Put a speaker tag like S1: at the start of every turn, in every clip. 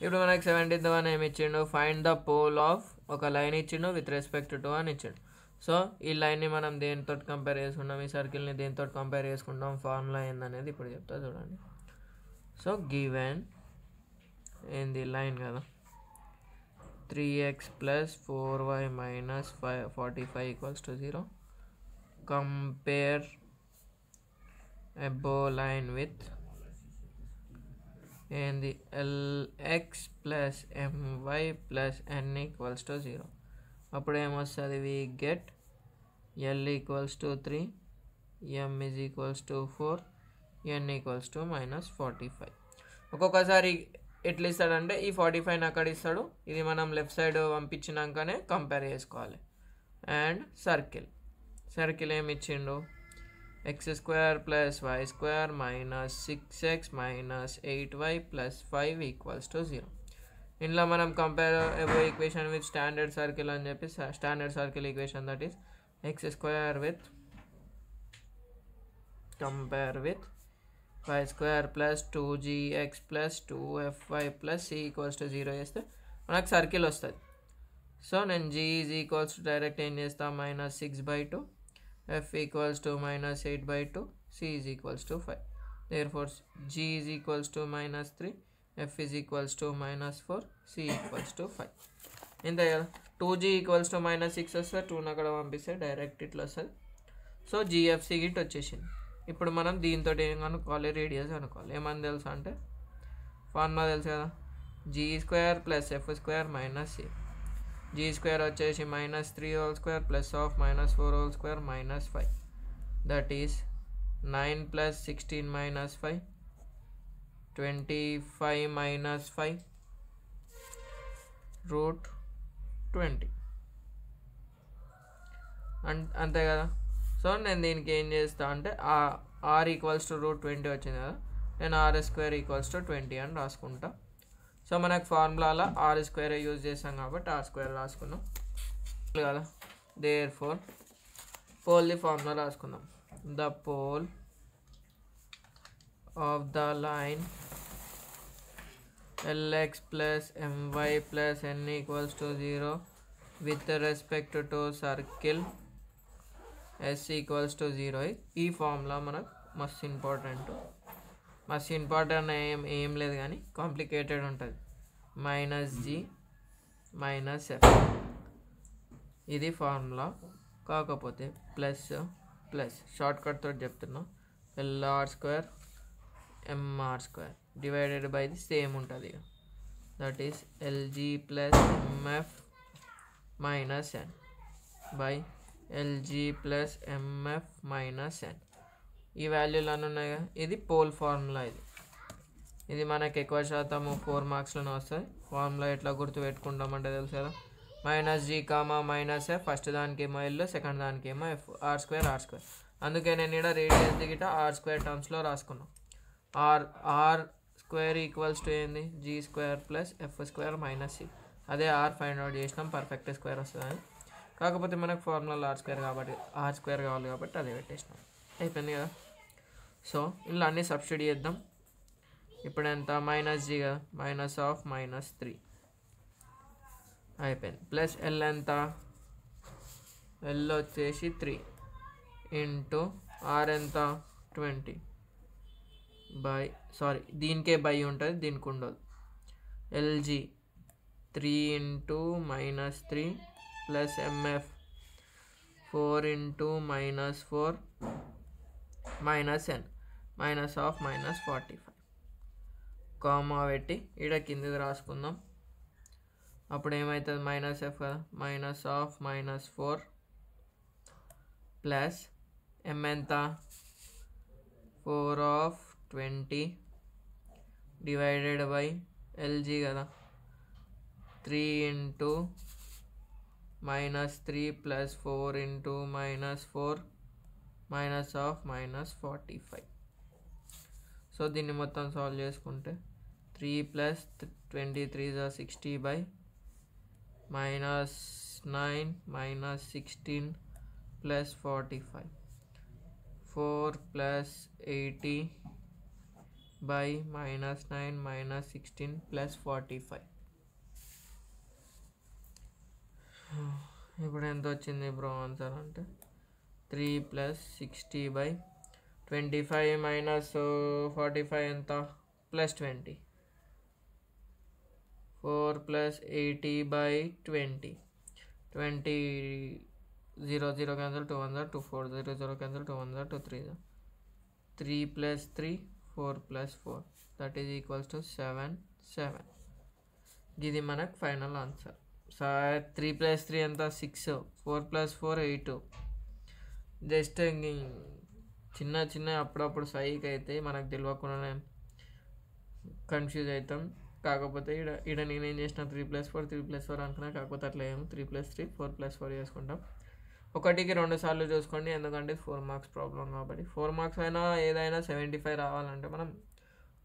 S1: ఇప్పుడు మనకి seventeenth one ఏమి ఇచ్చిండు? ఫైండ్ ద పోల్ ఆఫ్ ఒక లైన్ ఇచ్చిండు విత్ రెస్పెక్ట్ టు అని ఇచ్చిండు. సో ఈ లైన్ని మనం దేనితో కంపేర్ చేసుకుంటాం? ఈ సర్కిల్ని దేనితో కంపేర్ చేసుకుంటాం? ఫార్ములా ఏందనేది ఇప్పుడు చెప్తా చూడండి. సో గివెన్ ఏంది? లైన్ కదా. Three x plus four y minus five forty five equals to zero compare above line with ఏంది? L x plus m y plus n equals to zero అప్పుడు ఏమొస్తుంది we get l equals to three m is equals to four n equals to minus forty five ఒక్కొక్కసారి ఎట్లా ఇస్తాడంటే ఈ forty ఫైవ్ని అక్కడ ఇస్తాడు ఇది మనం లెఫ్ట్ సైడ్ పంపించినాకనే కంపేర్ చేసుకోవాలి. అండ్ సర్కిల్ సర్కిల్ ఏమి ఇచ్చిండు x square plus y square minus six x minus eight y plus five equals to zero ఇంట్లో మనం compare above equation with standard circle అని చెప్పి standard circle equation that is x square with compare with y square plus two g x plus two f y plus c equals to zero చేస్తే మనకు circle వస్తుంది. So నేను g is equals to direct ఏం చేస్తా? Minus six by two f equals to minus eight by two c is equals to five therefore g is equals to minus three f is equals to minus four c equals to five ఇంతే కదా two g equals to minus six వస్తే టూని అక్కడ పంపిస్తే direct ఇట్లా వస్తుంది so GFC Git వచ్చేసింది. ఇప్పుడు మనం దీంతో ఏం కనుక్కోవాలి రేడియస్ అనుకోవాలి. ఏమని తెలుసు అంటే ఫార్ములా తెలుసు కదా? G square plus f square minus c g square వచ్చేసి minus three whole square plus of minus four whole square minus five that is nine plus sixteen minus five twenty five minus five root twenty అన్ అంతే కదా? So నేను దీనికి ఏం చేస్తా అంటే r equals to root twenty వచ్చింది కదా? నేను r square equals to twenty అని రాసుకుంటా. సో మనకు ఫార్ములాలో ఆర్ స్క్వేర్ యూజ్ చేసాం కాబట్టి ఆర్ స్క్వేర్ రాసుకున్నాం. కదా? దేర్ ఫోర్ పోల్ది formula రాసుకుందాం. The pole of the line l x plus m y plus n equals to zero with respect to circle s equals to zero ఈ formula మనకు మస్తు important మస్తు important ఏం ఏం లేదు కానీ కాంప్లికేటెడ్ ఉంటుంది. Minus g minus f. ఇది ఫార్ములా. కాకపోతే ప్లస్ ప్లస్. షార్ట్ కట్ తోటి చెప్తున్నా. L r square m r square. Divided by the same ఉంటుంది ఇక that is l g plus m f minus n. By l g plus m f minus n. ఈ వాల్యూలు అన్నీ ఉన్నాయి కదా. ఇది పోల్ ఫార్ములా ఇది. ఇది మనకి ఎక్కువ శాతము ఫోర్ మార్క్స్లోనే వస్తుంది ఫార్ములా ఎట్లా గుర్తు పెట్టుకుంటామంటే తెలుసు కదా. Minus g comma minus f. First దానికి ఏమో ఎల్ సెకండ్ దానికి ఏమో f. R square r square. అందుకే నేను ఇక్కడ రేడియస్ దిగిట ఆర్ స్క్వేర్ టర్మ్స్లో రాసుకున్నాను r r square equals to ఏంది? G square plus f square minus c. అదే ఆర్ ఫైండ్ అవుట్ చేసినాం. పర్ఫెక్ట్ స్క్వేర్ వస్తుందని. కాకపోతే మనకు ఫార్ములా ఆర్ స్క్వేర్ కాబట్టి ఆర్ స్క్వేర్ కావాలి కాబట్టి అదే పెట్టేసినాం. అయిపోయింది కదా? సో ఇలా అన్నీ సబ్స్టిట్యూట్ చేద్దాం. ఇప్పుడు ఎంత మైనస్ జీ కదా. మైనస్ ఆఫ్ మైనస్ త్రీ అయిపోయింది. ప్లస్ ఎల్ ఎంత? ఎల్ వచ్చేసి త్రీ ఇంటూ ఆర్ ఎంత? ట్వంటీ బై సారీ దీనికే బై ఉంటుంది దీనికి ఉండదు. L g three into minus three plus m f four into minus four minus n minus of minus forty five comma పెట్టి ఈడ కిందిది రాసుకుందాం. అప్పుడు ఏమవుతుంది మైనస్ ఎఫ్ కదా. Minus of minus four plus m ఎంత? Four of twenty divided by l g కదా. Three into minus three plus four into minus four minus of minus forty five so దీన్ని మొత్తం సాల్వ్ చేసుకుంటే three plus twenty three జా sixty by minus nine minus sixteen plus forty five four plus eighty by minus nine minus sixteen plus forty five ఇప్పుడు ఎంత వచ్చింది bro answer అంటే three plus sixty by twenty five minus forty five ఎంత plus twenty four plus eighty by twenty twenty zero zero cancel two one two four zero zero cancel two one two three three plus three four plus four that is equals to seven seven ఇది మనకు final answer so three plus three ఎంత six four plus four eight just చిన్న చిన్న అప్పుడప్పుడు psych అయితే మనకు తెలియకుండానే confuse అవుతాం కాకపోతే ఇడ ఇడ నేనేం చేసిన three plus four three plus four అనుకున్నా కాకపోతే అట్లా ఏం. Three plus three four plus four చేసుకుంటాం. ఒకటికి రెండు సార్లు చూసుకోండి ఎందుకంటే ఫోర్ మార్క్స్ ప్రాబ్లం కాబట్టి. ఫోర్ మార్క్స్ అయినా ఏదైనా సెవెంటీ ఫైవ్ రావాలంటే మనం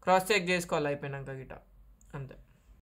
S1: క్రాస్ చెక్ చేసుకోవాలి అయిపోయినాక గిట అంతే.